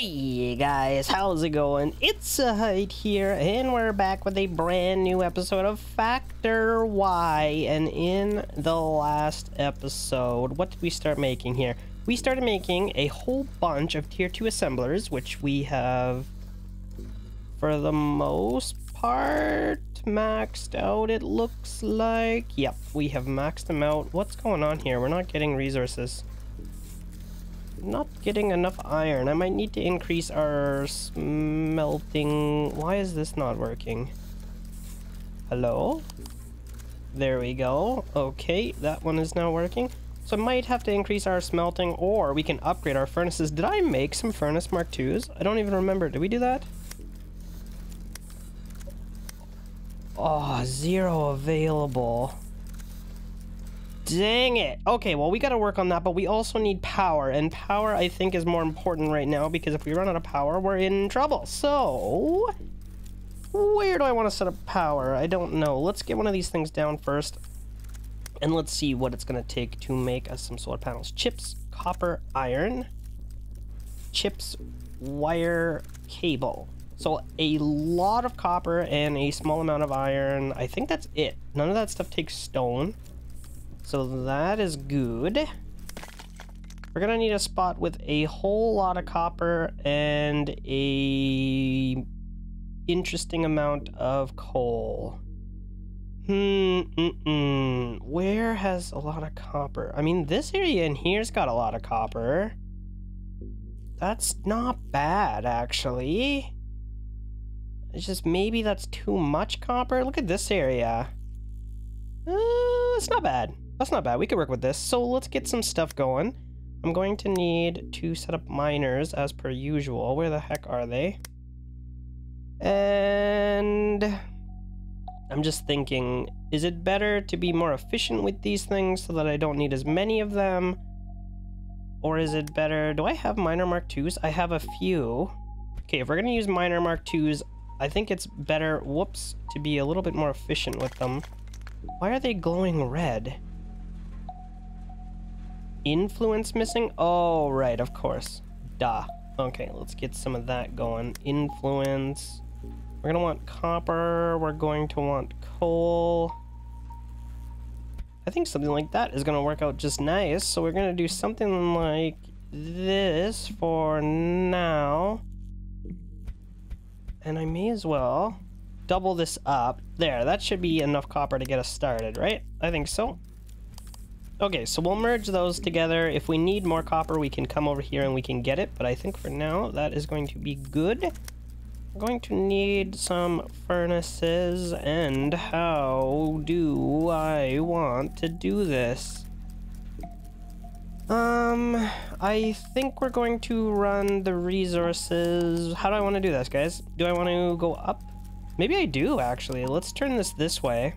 Hey guys, how's it going? It's Zahait here, and we're back with a brand new episode of Factor Y. And in the last episode, what did we start making here? We started making a whole bunch of tier 2 assemblers, which we have, for the most part, maxed out, it looks like. Yep, we have maxed them out. What's going on here? We're not getting resources not getting enough iron. I might need to increase our smelting. Why is this not working? Hello? There we go. Okay, that one is now working. So I might have to increase our smelting or we can upgrade our furnaces. Did I make some furnace Mark 2s? I don't even remember. Did we do that? Oh, zero available. Dang it. Okay, well, we got to work on that, but we also need power. And power, I think, is more important right now because if we run out of power, we're in trouble. So, where do I want to set up power? I don't know. Let's get one of these things down first. And let's see what it's going to take to make us some solar panels. Chips, copper, iron. Chips, wire, cable. So a lot of copper and a small amount of iron. I think that's it. None of that stuff takes stone. So that is good. We're gonna need a spot with a whole lot of copper and a interesting amount of coal. Hmm, mm -mm. where has a lot of copper? I mean, this area in here's got a lot of copper. That's not bad, actually. It's just maybe that's too much copper. Look at this area. Uh, it's not bad. That's not bad. We could work with this. So let's get some stuff going. I'm going to need to set up miners as per usual. Where the heck are they? And I'm just thinking, is it better to be more efficient with these things so that I don't need as many of them? Or is it better, do I have miner mark 2s? I have a few. Okay, if we're gonna use miner mark 2s, I think it's better, whoops, to be a little bit more efficient with them. Why are they glowing red? Influence missing? Oh, right, of course. Duh. Okay, let's get some of that going. Influence. We're gonna want copper. We're going to want coal. I think something like that is gonna work out just nice. So we're gonna do something like this for now. And I may as well double this up. There, that should be enough copper to get us started, right? I think so. Okay, so we'll merge those together. If we need more copper, we can come over here and we can get it. But I think for now, that is going to be good. We're going to need some furnaces. And how do I want to do this? Um, I think we're going to run the resources. How do I want to do this, guys? Do I want to go up? Maybe I do, actually. Let's turn this this way.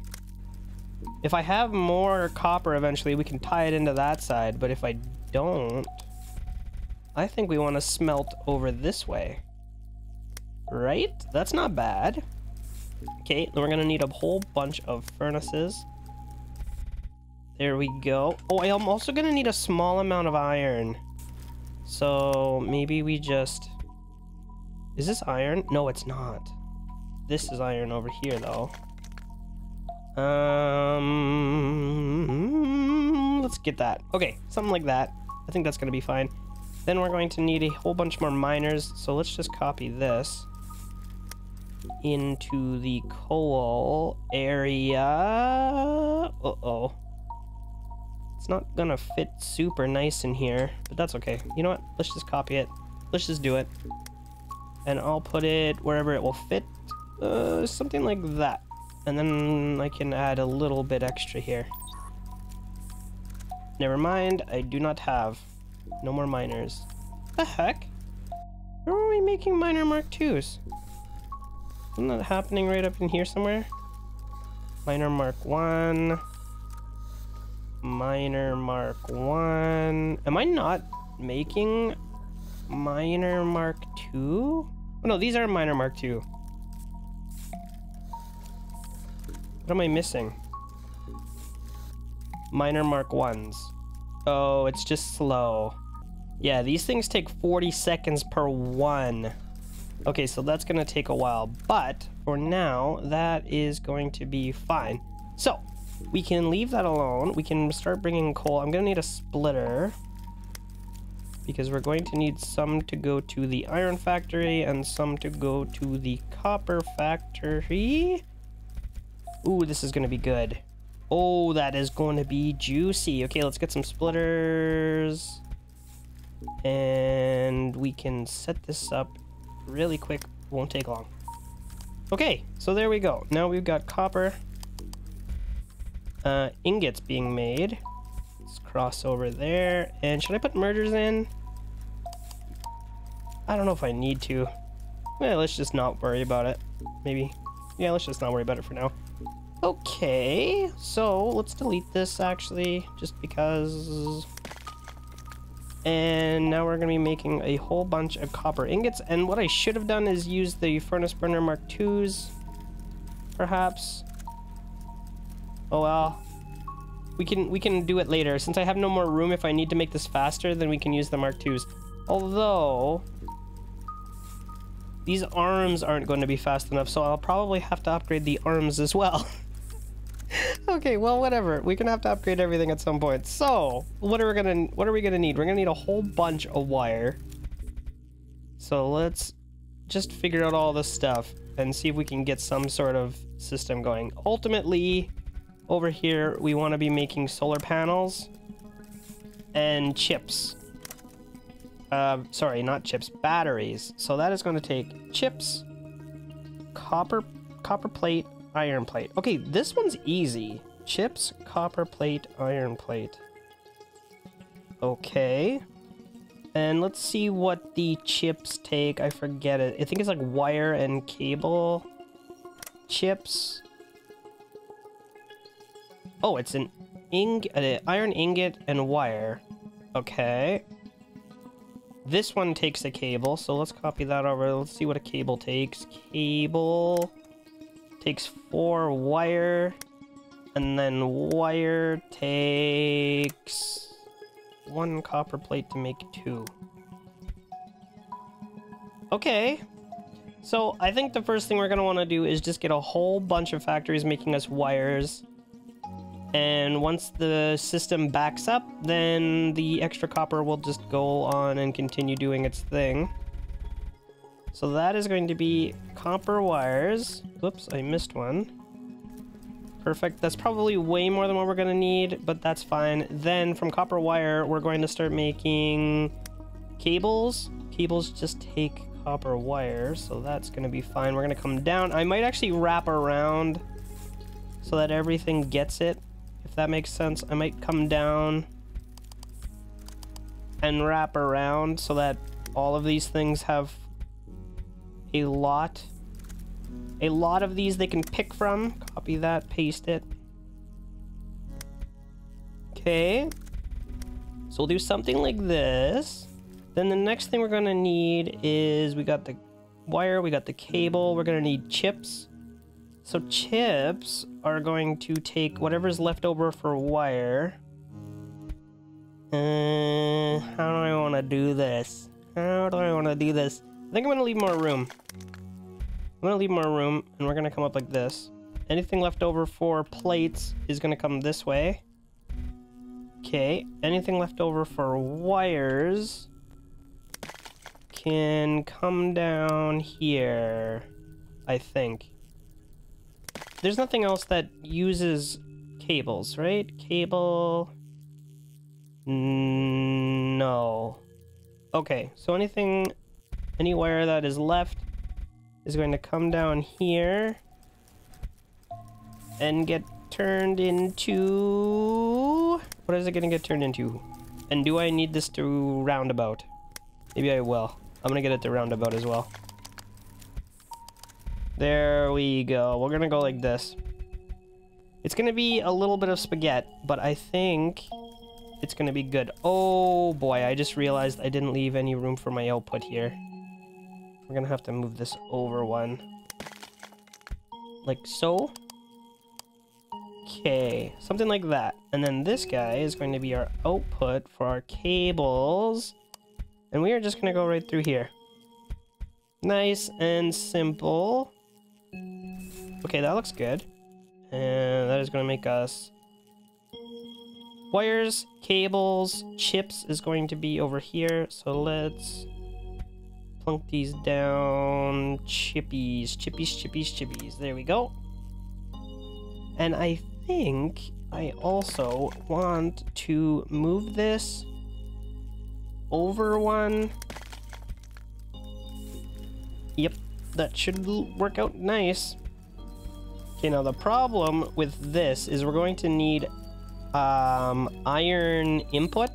If I have more copper eventually, we can tie it into that side, but if I don't, I think we want to smelt over this way. Right? That's not bad. Okay, then we're gonna need a whole bunch of furnaces. There we go. Oh, I am also gonna need a small amount of iron. So maybe we just... Is this iron? No, it's not. This is iron over here, though. Um, let's get that. Okay, something like that. I think that's going to be fine. Then we're going to need a whole bunch more miners, so let's just copy this into the coal area. Uh-oh. It's not gonna fit super nice in here, but that's okay. You know what? Let's just copy it. Let's just do it. And I'll put it wherever it will fit. Uh, something like that. And then I can add a little bit extra here. Never mind, I do not have. No more miners. The heck? Where are we making miner mark 2s? Isn't that happening right up in here somewhere? Miner mark 1. Miner mark 1. Am I not making miner mark 2? Oh no, these are miner mark 2. What am I missing? Minor mark ones. Oh, it's just slow. Yeah, these things take 40 seconds per one. Okay, so that's gonna take a while, but for now, that is going to be fine. So, we can leave that alone. We can start bringing coal. I'm gonna need a splitter because we're going to need some to go to the iron factory and some to go to the copper factory. Ooh, this is gonna be good. Oh, that is going to be juicy. Okay, let's get some splitters. And we can set this up really quick. Won't take long. Okay, so there we go. Now we've got copper uh, ingots being made. Let's cross over there. And should I put mergers in? I don't know if I need to. Well, let's just not worry about it. Maybe. Yeah, let's just not worry about it for now. Okay, so let's delete this actually, just because and now we're going to be making a whole bunch of copper ingots. And what I should have done is use the Furnace Burner Mark IIs, perhaps. Oh well. We can, we can do it later. Since I have no more room, if I need to make this faster, then we can use the Mark IIs. Although, these arms aren't going to be fast enough, so I'll probably have to upgrade the arms as well. okay, well, whatever. We're gonna have to upgrade everything at some point. So, what are we gonna what are we gonna need? We're gonna need a whole bunch of wire. So let's just figure out all this stuff and see if we can get some sort of system going. Ultimately, over here, we want to be making solar panels and chips. Uh, sorry, not chips, batteries. So that is going to take chips, copper, copper plate, iron plate. Okay, this one's easy. Chips, copper plate, iron plate. Okay. And let's see what the chips take. I forget it. I think it's like wire and cable chips. Oh, it's an ing uh, iron ingot and wire. Okay. This one takes a cable, so let's copy that over. Let's see what a cable takes. Cable. Takes four wire. And then wire takes one copper plate to make two. Okay. So I think the first thing we're going to want to do is just get a whole bunch of factories making us wires. And once the system backs up, then the extra copper will just go on and continue doing its thing. So that is going to be copper wires. Whoops, I missed one. Perfect. That's probably way more than what we're going to need, but that's fine. Then from copper wire, we're going to start making cables. Cables just take copper wire, so that's going to be fine. We're going to come down. I might actually wrap around so that everything gets it, if that makes sense. I might come down and wrap around so that all of these things have a lot. A lot of these they can pick from. Copy that, paste it. Okay. So we'll do something like this. Then the next thing we're to need is we got the wire, we got the cable, we're to need chips. So chips are going to take whatever's left over for wire. Uh, how do I want to do this? How do I want to do this? I think I'm gonna leave more room. I'm gonna leave more room, and we're gonna come up like this. Anything left over for plates is gonna come this way. Okay, anything left over for wires can come down here, I think. There's nothing else that uses cables, right? Cable... No. Okay, so anything any wire that is left is going to come down here and get turned into... What is it going to get turned into? And do I need this to roundabout? Maybe I will. I'm going to get it to roundabout as well. There we go. We're going to go like this. It's going to be a little bit of spaghetti, but I think it's going to be good. Oh boy, I just realized I didn't leave any room for my output here. We're gonna have to move this over one. Like so. Okay, something like that. And then this guy is going to be our output for our cables. And we are just gonna go right through here. Nice and simple. Okay, that looks good. And that is gonna make us wires, cables, chips is going to be over here. So let's plunk these down. Chippies, chippies, chippies, chippies. There we go. And I think I also want to move this over one. Yep, that should work out nice. Okay, now the problem with this is we're going to need um, iron input.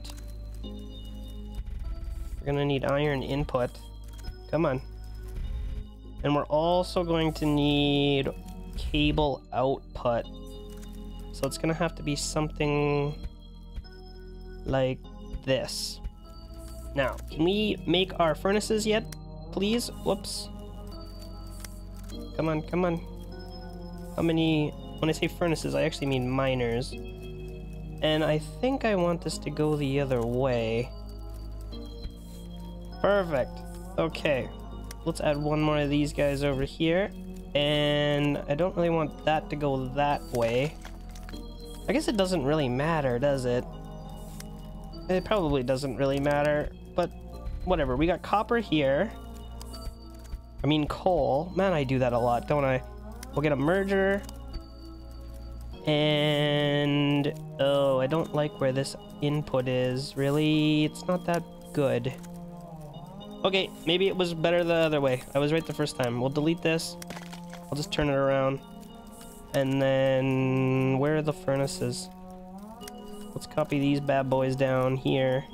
We're gonna need iron input. Come on. And we're also going to need cable output. So it's gonna have to be something like this. Now, can we make our furnaces yet, please? Whoops. Come on, come on. How many... When I say furnaces, I actually mean miners. And I think I want this to go the other way. Perfect. Okay. Let's add one more of these guys over here. And I don't really want that to go that way. I guess it doesn't really matter, does it? It probably doesn't really matter, but whatever. We got copper here. I mean coal. Man, I do that a lot, don't I? We'll get a merger. And... Oh, I don't like where this input is. Really? It's not that good. Okay, maybe it was better the other way. I was right the first time. We'll delete this. I'll just turn it around. And then where are the furnaces? Let's copy these bad boys down here.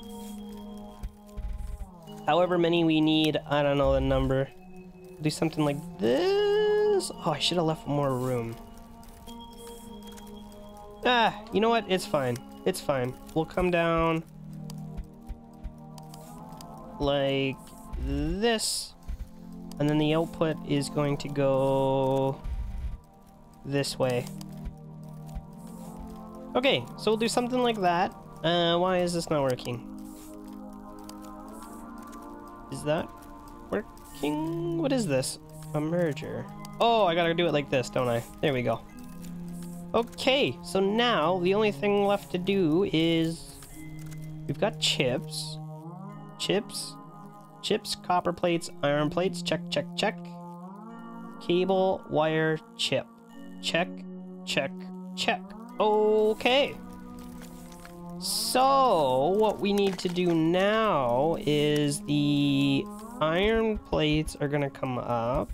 However many we need, I don't know the number. Do something like this. Oh, I should have left more room. Ah, you know what? It's fine. It's fine. We'll come down like this. And then the output is going to go this way. Okay, so we'll do something like that. Uh, why is this not working? Is that working? What is this? A merger. Oh, I gotta do it like this, don't I? There we go. Okay, so now the only thing left to do is... We've got chips. Chips. Chips, copper plates, iron plates. Check, check, check. Cable, wire, chip. Check, check, check. Okay. So, what we need to do now is the iron plates are going to come up.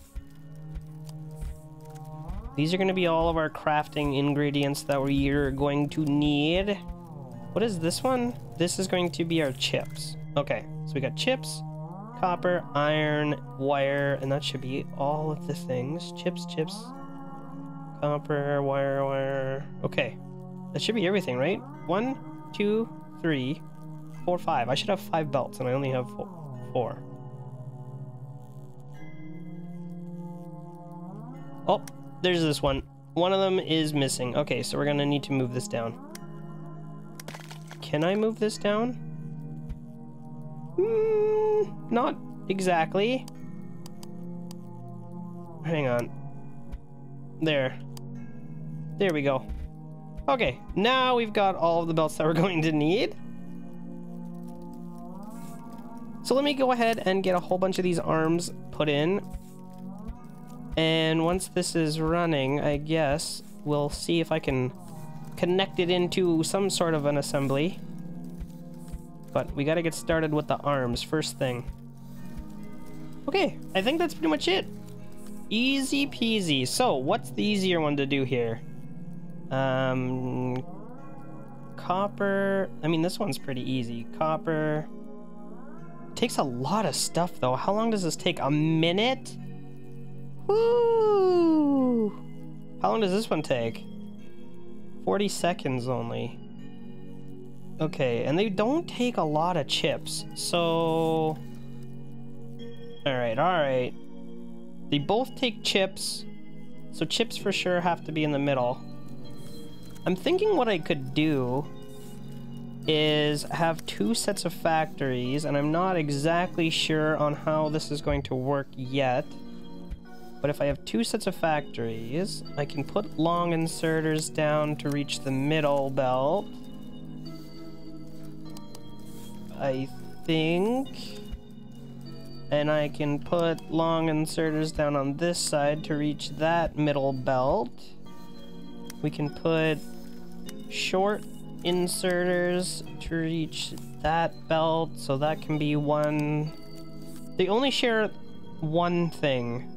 These are going to be all of our crafting ingredients that we are going to need. What is this one? This is going to be our chips. Okay, so we got chips, copper, iron, wire, and that should be all of the things. Chips, chips, Copper, wire, wire. Okay. That should be everything, right? One, two, three, four, five. I should have five belts, and I only have four. Oh, there's this one. One of them is missing. Okay, so we're gonna need to move this down. Can I move this down? Hmm, not exactly. Hang on. There. There we go. Okay, now we've got all of the belts that we're going to need. So let me go ahead and get a whole bunch of these arms put in. And once this is running, I guess, we'll see if I can connect it into some sort of an assembly. But we gotta get started with the arms first thing. Okay, I think that's pretty much it. Easy peasy. So, what's the easier one to do here? Um, copper. I mean, this one's pretty easy. Copper. Takes a lot of stuff, though. How long does this take? A minute? Woo! How long does this one take? 40 seconds only. Okay, and they don't take a lot of chips, so... Alright, alright. They both take chips, so chips for sure have to be in the middle. I'm thinking what I could do is have two sets of factories, and I'm not exactly sure on how this is going to work yet. But if I have two sets of factories, I can put long inserters down to reach the middle belt. I think. And I can put long inserters down on this side to reach that middle belt. We can put short inserters to reach that belt, so that can be one. They only share one thing.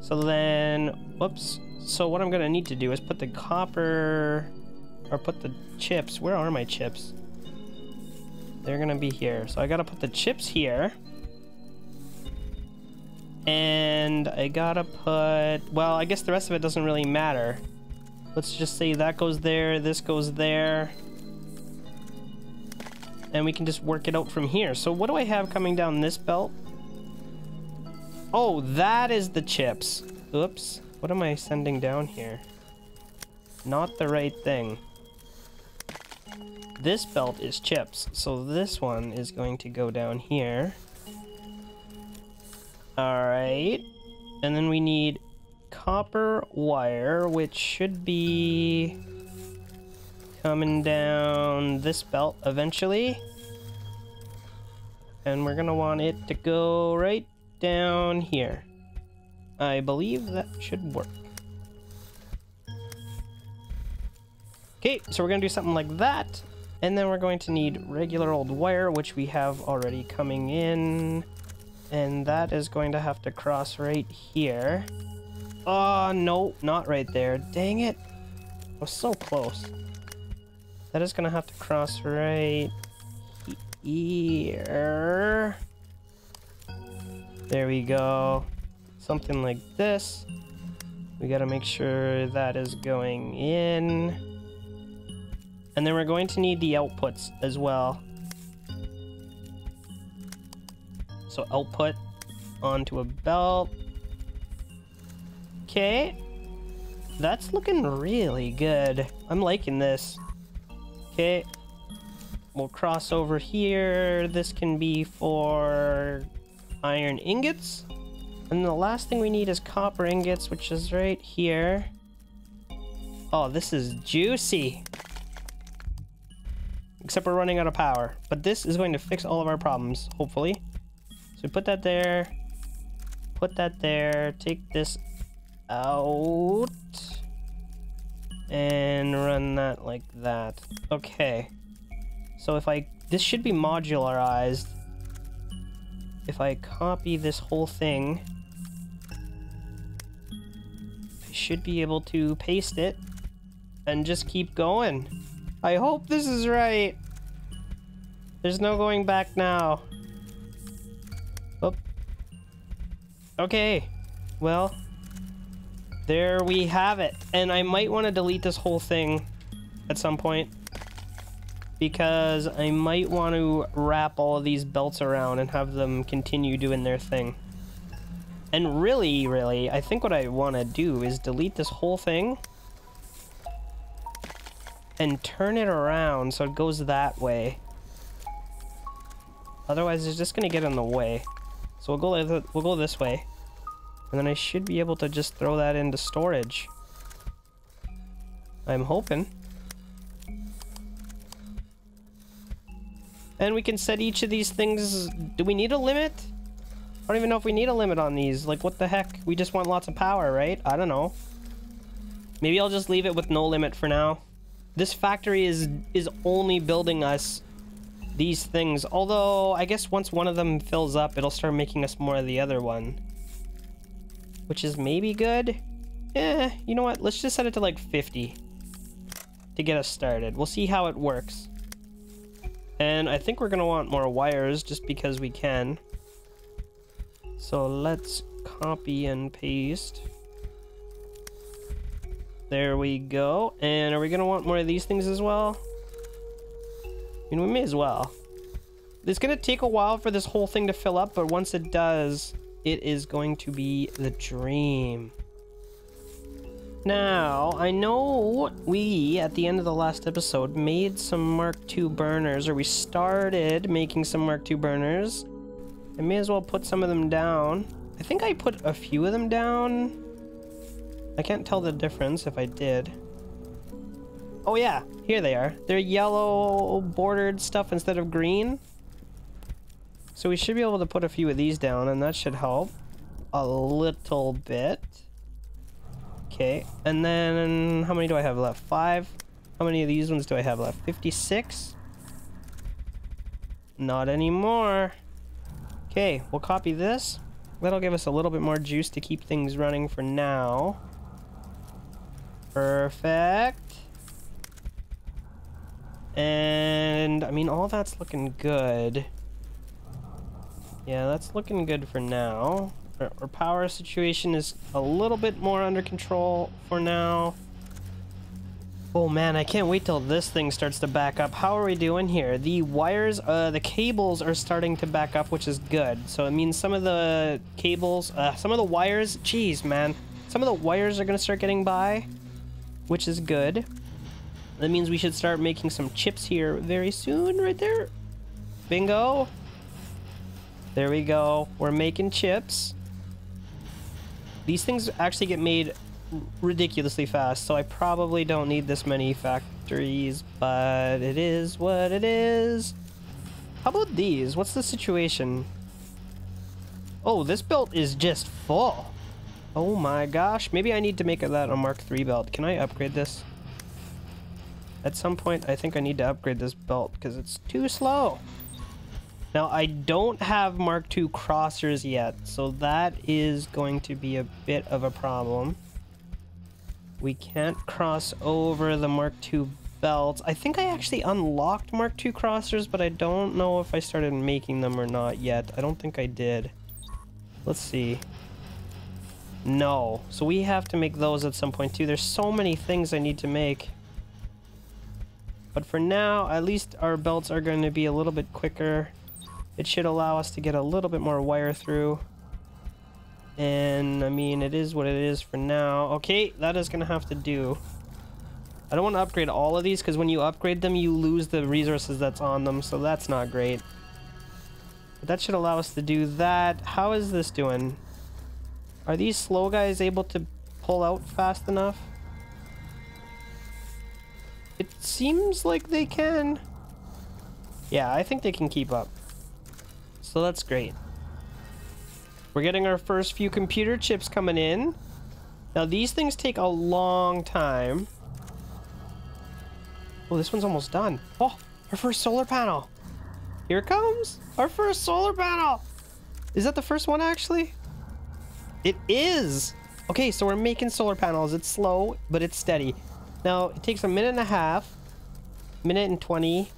So then, whoops. So what I'm gonna need to do is put the copper, or put the chips. Where are my chips? They're gonna be here. So I gotta put the chips here. And I gotta put, well, I guess the rest of it doesn't really matter. Let's just say that goes there, this goes there. And we can just work it out from here. So what do I have coming down this belt? Oh, that is the chips. Oops. What am I sending down here? Not the right thing. This belt is chips, so this one is going to go down here. Alright. And then we need copper wire, which should be coming down this belt eventually. And we're gonna want it to go right down here. I believe that should work. Okay, so we're gonna do something like that. And then we're going to need regular old wire, which we have already coming in. And that is going to have to cross right here. Ah, oh, no, not right there. Dang it. I was so close. That is going to have to cross right here. There we go. Something like this. We got to make sure that is going in. And then we're going to need the outputs as well. So output onto a belt. Okay. That's looking really good. I'm liking this. Okay. We'll cross over here. This can be for iron ingots. And the last thing we need is copper ingots, which is right here. Oh, this is juicy. Except we're running out of power. But this is going to fix all of our problems, hopefully. So we put that there. Put that there. Take this out. And run that like that. Okay. So if I... This should be modularized. If I copy this whole thing... I should be able to paste it. And just keep going. I hope this is right. There's no going back now. Oh. Okay. Well, there we have it. And I might want to delete this whole thing at some point. Because I might want to wrap all of these belts around and have them continue doing their thing. And really, really, I think what I want to do is delete this whole thing and turn it around so it goes that way. Otherwise, it's just gonna get in the way. So we'll go we'll go this way, and then I should be able to just throw that into storage. I'm hoping. And we can set each of these things. Do we need a limit? I don't even know if we need a limit on these. Like, what the heck? We just want lots of power, right? I don't know. Maybe I'll just leave it with no limit for now. This factory is is only building us these things. Although, I guess once one of them fills up, it'll start making us more of the other one. Which is maybe good. Eh, you know what? Let's just set it to like 50 to get us started. We'll see how it works. And I think we're going to want more wires just because we can. So let's copy and paste. There we go. And are we going to want more of these things as well? I mean, we may as well. It's going to take a while for this whole thing to fill up, but once it does, it is going to be the dream. Now, I know we, at the end of the last episode, made some Mark II burners, or we started making some Mark II burners. I may as well put some of them down. I think I put a few of them down. I can't tell the difference if I did. Oh yeah, here they are. They're yellow bordered stuff instead of green. So we should be able to put a few of these down and that should help a little bit. Okay, and then how many do I have left? Five? How many of these ones do I have left? 56? Not anymore. Okay, we'll copy this. That'll give us a little bit more juice to keep things running for now. Perfect. And, I mean, all that's looking good. Yeah, that's looking good for now. Our, our power situation is a little bit more under control for now. Oh man, I can't wait till this thing starts to back up. How are we doing here? The wires, uh, the cables are starting to back up, which is good. So it means some of the cables, uh, some of the wires, geez, man. Some of the wires are gonna start getting by, which is good. That means we should start making some chips here very soon, right there. Bingo. There we go. We're making chips. These things actually get made ridiculously fast, so I probably don't need this many factories, but it is what it is. How about these? What's the situation? Oh, this belt is just full. Oh my gosh. Maybe I need to make that a Mark III belt. Can I upgrade this? At some point, I think I need to upgrade this belt because it's too slow. Now, I don't have Mark II crossers yet, so that is going to be a bit of a problem. We can't cross over the Mark II belts. I think I actually unlocked Mark II crossers, but I don't know if I started making them or not yet. I don't think I did. Let's see. No. So we have to make those at some point too. There's so many things I need to make. But for now, at least our belts are going to be a little bit quicker. It should allow us to get a little bit more wire through. And, I mean, it is what it is for now. Okay, that is going to have to do. I don't want to upgrade all of these, because when you upgrade them, you lose the resources that's on them, so that's not great. But that should allow us to do that. How is this doing? Are these slow guys able to pull out fast enough? It seems like they can. Yeah, I think they can keep up. So that's great. We're getting our first few computer chips coming in. Now these things take a long time. Oh, this one's almost done. Oh, our first solar panel. Here comes. Our first solar panel. Is that the first one actually? It is. Okay, so we're making solar panels. It's slow, but it's steady. Now, it takes a minute and a half. Minute and 20.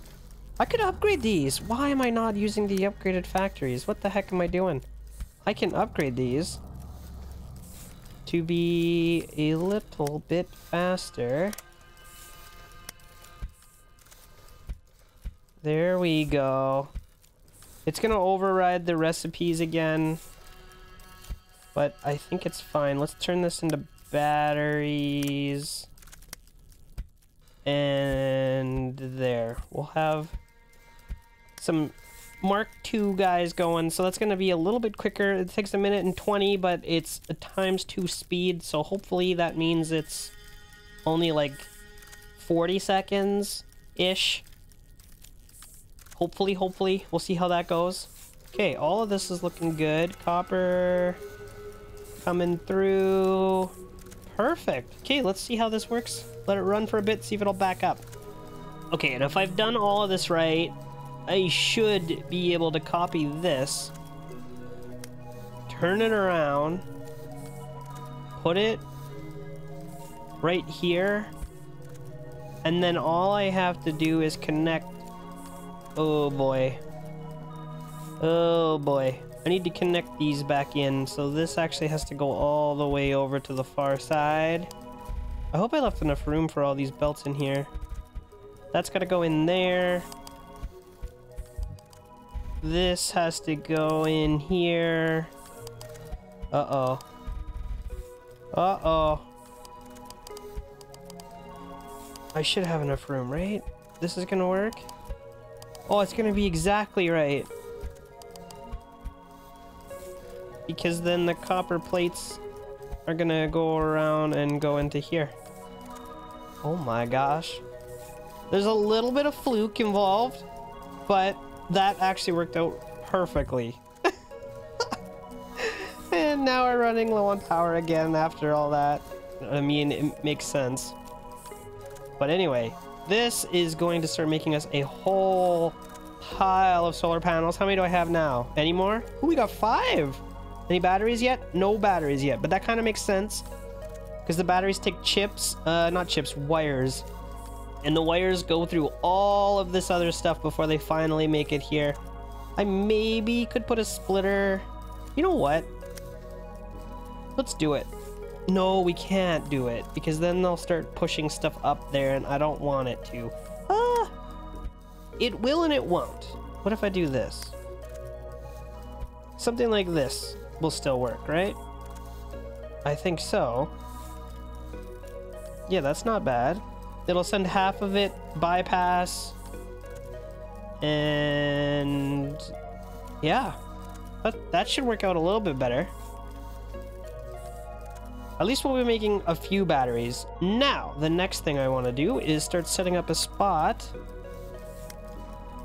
I could upgrade these. Why am I not using the upgraded factories? What the heck am I doing? I can upgrade these to be a little bit faster. There we go. It's gonna override the recipes again. But I think it's fine. Let's turn this into batteries. And there. We'll have some Mark II guys going, so that's going to be a little bit quicker. It takes a minute and 20, but it's a times 2 speed, so hopefully that means it's only like 40 seconds-ish. Hopefully, hopefully. We'll see how that goes. Okay, all of this is looking good. Copper coming through. Perfect. Okay, let's see how this works. Let it run for a bit, see if it'll back up. Okay, and if I've done all of this right, I should be able to copy this, turn it around, put it right here, and then all I have to do is connect... Oh boy. Oh boy. I need to connect these back in, so this actually has to go all the way over to the far side. I hope I left enough room for all these belts in here. That's gotta go in there. This has to go in here. Uh-oh. Uh-oh. I should have enough room, right? This is gonna work? Oh, it's gonna be exactly right. Because then the copper plates are gonna go around and go into here. Oh my gosh. There's a little bit of fluke involved, but that actually worked out perfectly. and now we're running low on power again after all that. I mean, it makes sense. But anyway, this is going to start making us a whole pile of solar panels. How many do I have now? Any more? Ooh, we got five. Any batteries yet? No batteries yet, but that kind of makes sense. Because the batteries take chips, uh, not chips, wires. And the wires go through all of this other stuff before they finally make it here. I maybe could put a splitter. You know what? Let's do it. No, we can't do it because then they'll start pushing stuff up there and I don't want it to. Ah! It will and it won't. What if I do this? Something like this will still work, right? I think so. Yeah, that's not bad. It'll send half of it bypass. And yeah, that, that should work out a little bit better. At least we'll be making a few batteries. Now, the next thing I want to do is start setting up a spot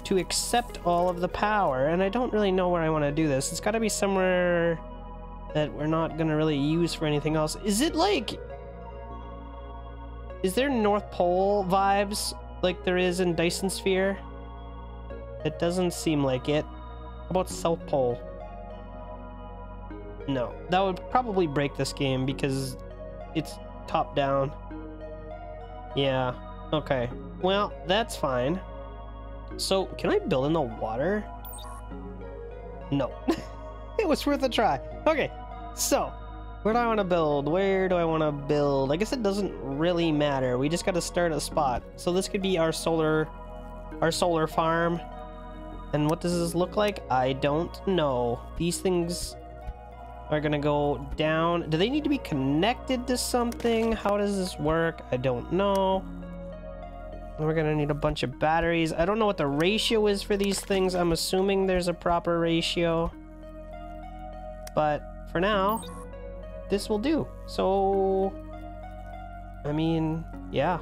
to accept all of the power. And I don't really know where I want to do this. It's got to be somewhere that we're not going to really use for anything else. Is it like... Is there North Pole vibes like there is in Dyson Sphere? It doesn't seem like it. How about South Pole? No, that would probably break this game because it's top down. Yeah, okay. Well, that's fine. So, can I build in the water? No. it was worth a try. Okay, so, where do I want to build? Where do I want to build? I guess it doesn't really matter. We just got to start a spot. So this could be our solar, our solar farm. And what does this look like? I don't know. These things are gonna go down. Do they need to be connected to something? How does this work? I don't know. We're gonna need a bunch of batteries. I don't know what the ratio is for these things. I'm assuming there's a proper ratio. But for now, this will do. So, I mean, yeah,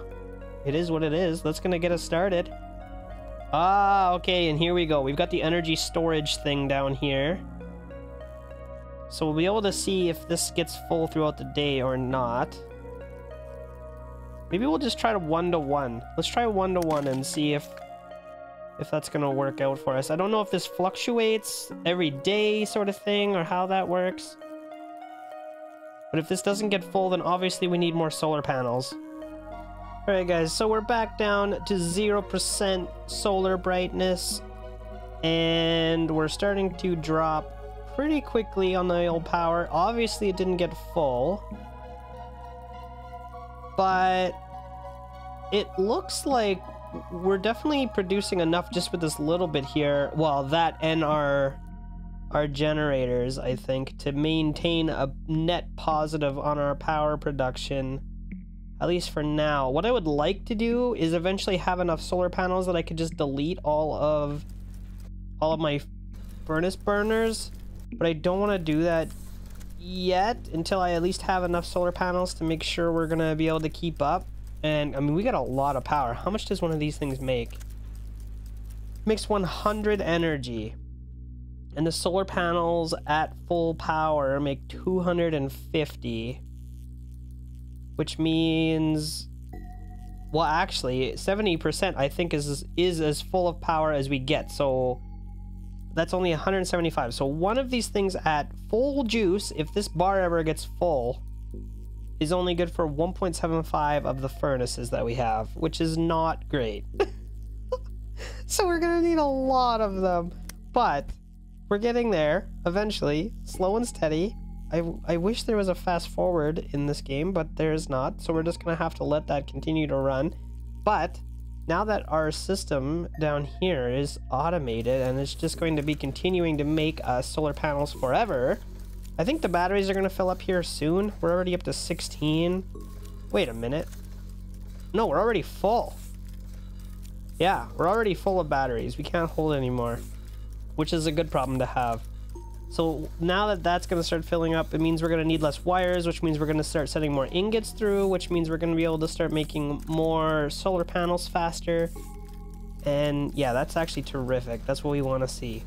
it is what it is. That's gonna get us started. Ah, okay, and here we go. We've got the energy storage thing down here. So we'll be able to see if this gets full throughout the day or not. Maybe we'll just try to one-to-one. Let's try one-to-one and see if if that's going to work out for us. I don't know if this fluctuates every day sort of thing or how that works. But if this doesn't get full, then obviously we need more solar panels. Alright guys, so we're back down to 0% solar brightness. And we're starting to drop pretty quickly on the old power. Obviously, it didn't get full. But it looks like we're definitely producing enough just with this little bit here. Well, that and our our generators, I think, to maintain a net positive on our power production. At least for now. What I would like to do is eventually have enough solar panels that I could just delete all of all of my furnace burners but I don't want to do that yet until I at least have enough solar panels to make sure we're going to be able to keep up. And, I mean, we got a lot of power. How much does one of these things make? Makes 100 energy. And the solar panels at full power make 250. Which means... Well, actually, 70% I think is is as full of power as we get. So that's only 175. So one of these things at full juice, if this bar ever gets full, is only good for 1.75 of the furnaces that we have, which is not great. so we're gonna need a lot of them. But we're getting there eventually, slow and steady. I, I wish there was a fast forward in this game, but there is not. So we're just gonna have to let that continue to run. But now that our system down here is automated and it's just going to be continuing to make us solar panels forever, I think the batteries are going to fill up here soon. We're already up to 16. Wait a minute. No, we're already full. Yeah, we're already full of batteries. We can't hold anymore, which is a good problem to have. So now that that's going to start filling up, it means we're going to need less wires, which means we're going to start sending more ingots through, which means we're going to be able to start making more solar panels faster. And yeah, that's actually terrific. That's what we want to see.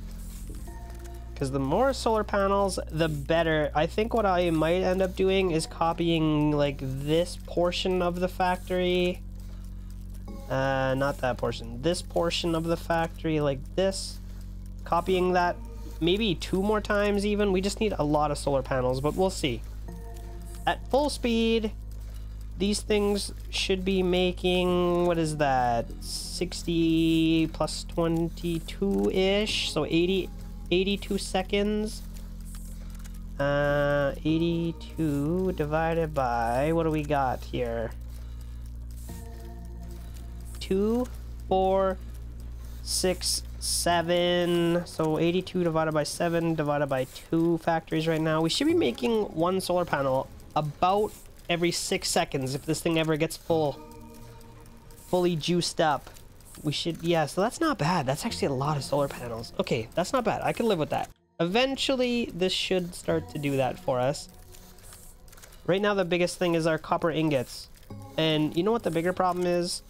Because the more solar panels, the better. I think what I might end up doing is copying like this portion of the factory. Uh, not that portion. This portion of the factory like this. Copying that maybe two more times even. We just need a lot of solar panels, but we'll see. At full speed, these things should be making, what is that, 60 plus 22-ish, so 80, 82 seconds. Uh, 82 divided by, what do we got here? 2, 4, 6, 7. So 82 divided by 7 divided by 2 factories right now. We should be making one solar panel about every 6 seconds if this thing ever gets full. Fully juiced up. We should, yeah, so that's not bad. That's actually a lot of solar panels. Okay, that's not bad. I can live with that. Eventually, this should start to do that for us. Right now, the biggest thing is our copper ingots. And you know what the bigger problem is?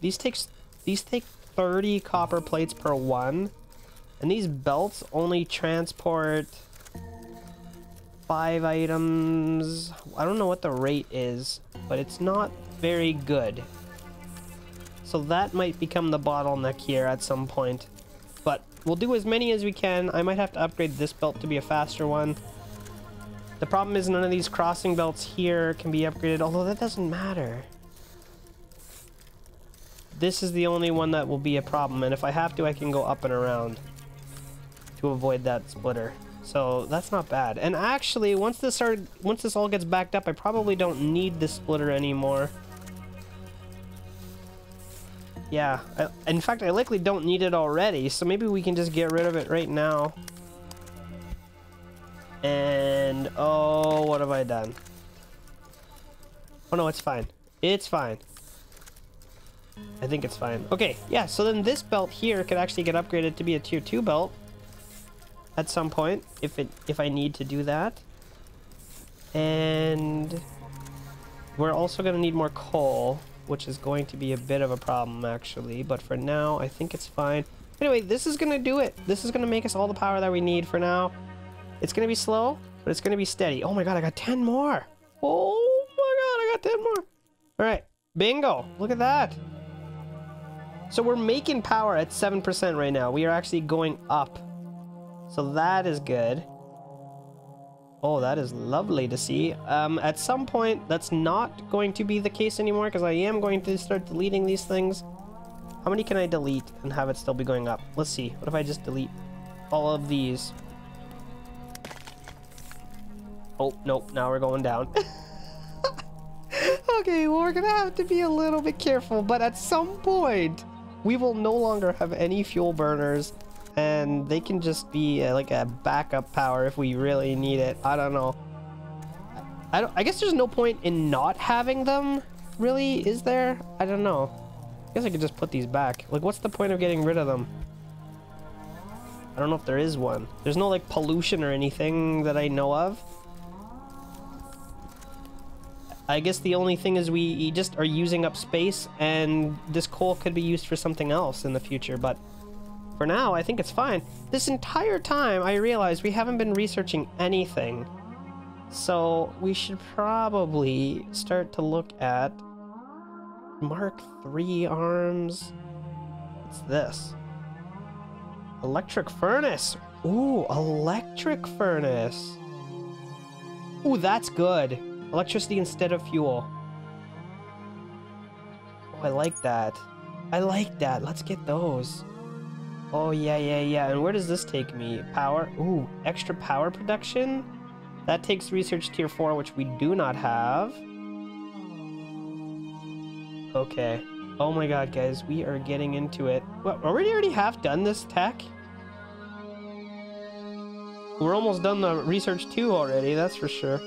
These takes these take 30 copper plates per one. And these belts only transport five items. I don't know what the rate is, but it's not very good. So that might become the bottleneck here at some point. But we'll do as many as we can. I might have to upgrade this belt to be a faster one. The problem is none of these crossing belts here can be upgraded, although that doesn't matter this is the only one that will be a problem, and if I have to, I can go up and around to avoid that splitter. So that's not bad. And actually, once this are, once this all gets backed up, I probably don't need this splitter anymore. Yeah, I, in fact, I likely don't need it already, so maybe we can just get rid of it right now. And, oh, what have I done? Oh no, it's fine. It's fine. I think it's fine. Okay, yeah, so then this belt here could actually get upgraded to be a tier 2 belt at some point if it if I need to do that. And we're also going to need more coal, which is going to be a bit of a problem actually, but for now I think it's fine. Anyway, this is going to do it. This is going to make us all the power that we need for now. It's going to be slow, but it's going to be steady. Oh my god, I got 10 more. Oh my god, I got 10 more. All right, bingo. Look at that. So we're making power at 7% right now. We are actually going up. So that is good. Oh, that is lovely to see. Um, at some point, that's not going to be the case anymore because I am going to start deleting these things. How many can I delete and have it still be going up? Let's see. What if I just delete all of these? Oh, nope. Now we're going down. okay, well, we're going to have to be a little bit careful. But at some point, we will no longer have any fuel burners and they can just be uh, like a backup power if we really need it. I don't know. I don't I guess there's no point in not having them, really, is there? I don't know. I guess I could just put these back. Like what's the point of getting rid of them? I don't know if there is one. There's no like pollution or anything that I know of. I guess the only thing is we just are using up space and this coal could be used for something else in the future, but for now, I think it's fine. This entire time, I realized we haven't been researching anything. So we should probably start to look at Mark III arms. What's this? Electric furnace. Ooh, electric furnace. Ooh, that's good. Electricity instead of fuel. Oh, I like that. I like that. Let's get those. Oh, yeah, yeah, yeah. And where does this take me? Power? Ooh, extra power production? That takes research tier 4, which we do not have. Okay. Oh my god, guys. We are getting into it. What, are we already half done this tech? We're almost done the research 2 already, that's for sure.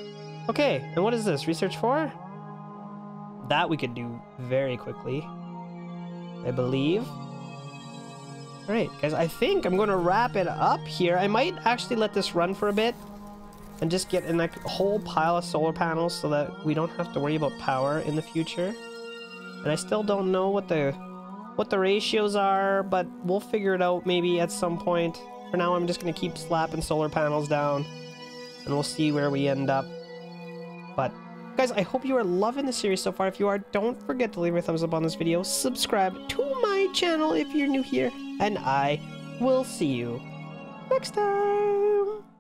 Okay, and what is this? Research 4? That we could do very quickly. I believe. Alright, guys, I think I'm going to wrap it up here. I might actually let this run for a bit and just get in a whole pile of solar panels so that we don't have to worry about power in the future. And I still don't know what the what the ratios are, but we'll figure it out maybe at some point. For now, I'm just going to keep slapping solar panels down and we'll see where we end up. Guys, I hope you are loving the series so far. If you are, don't forget to leave a thumbs up on this video, subscribe to my channel if you're new here, and I will see you next time.